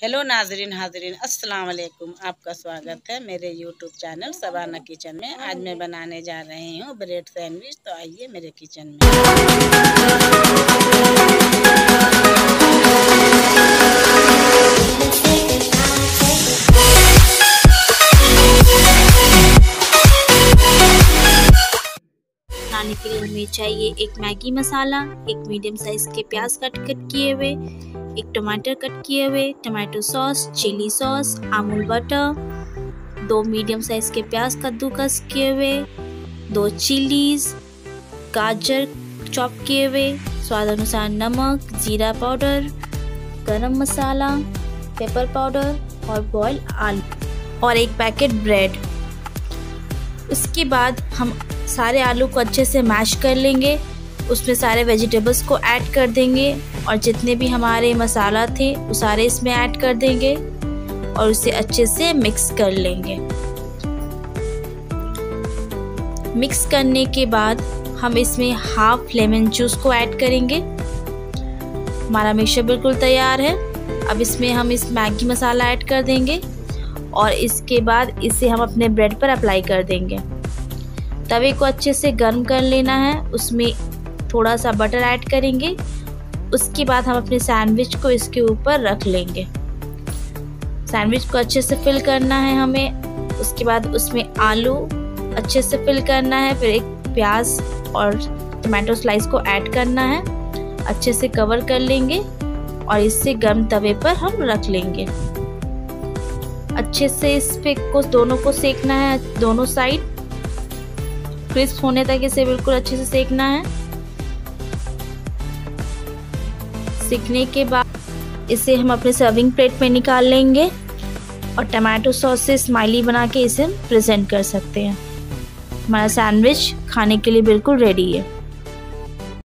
Hello नाजरीन, हाजरीन अस्सलाम वालेकुम आपका स्वागत है मेरे यूट्यूब चैनल सबाना किचन में। आज मैं बनाने जा रही हूँ ब्रेड सैंडविच। तो आइए मेरे किचन में। बनाने के लिए हमें चाहिए एक मैगी मसाला, एक मीडियम साइज़ के प्याज कट कट किए हुए, एक टमाटर कट किए हुए, tomato sauce, chilli sauce, Amul butter, दो मीडियम साइज़ के प्याज कद्दूकस किए हुए, दो चिलीज, गाजर चॉप किए हुए, स्वाद अनुसार नमक, जीरा powder, garam masala, pepper powder और बॉयल आलू और एक पैकेट ब्रेड। उसके बाद हम सारे आलू को अच्छे से मैश कर लेंगे। उसमें सारे वेजिटेबल्स को ऐड कर देंगे और जितने भी हमारे मसाला थे, वो सारे इसमें ऐड कर देंगे और उसे अच्छे से मिक्स कर लेंगे। मिक्स करने के बाद हम इसमें हाफ़ लेमन जूस को ऐड करेंगे। हमारा मिक्सचर बिल्कुल तैयार है। अब इसमें हम इस मैगी मसाला ऐड कर देंगे और इसके बाद इसे हम अपने ब्रेड पर अप्लाई कर देंगे। तवे को अच्छे से गर्म कर लेना है। उसमें थोड़ा सा बटर ऐड करेंगे। उसके बाद हम अपने सैंडविच को इसके ऊपर रख लेंगे। सैंडविच को अच्छे से फिल करना है हमें। उसके बाद उसमें आलू अच्छे से फिल करना है। फिर एक प्याज और टमाटो स्लाइस को ऐड करना है। अच्छे से कवर कर लेंगे और इससे गर्म तवे पर हम रख लेंगे। अच्छे से इस पे को दोनों को सेकना है, दोनों साइड क्रिस्प होने तक इसे बिल्कुल अच्छे से सेकना है। सीखने के बाद इसे हम अपने सर्विंग प्लेट में निकाल लेंगे और टमाटो सॉस से स्माइली बना के इसे प्रेजेंट कर सकते हैं। हमारा सैंडविच खाने के लिए बिल्कुल रेडी है।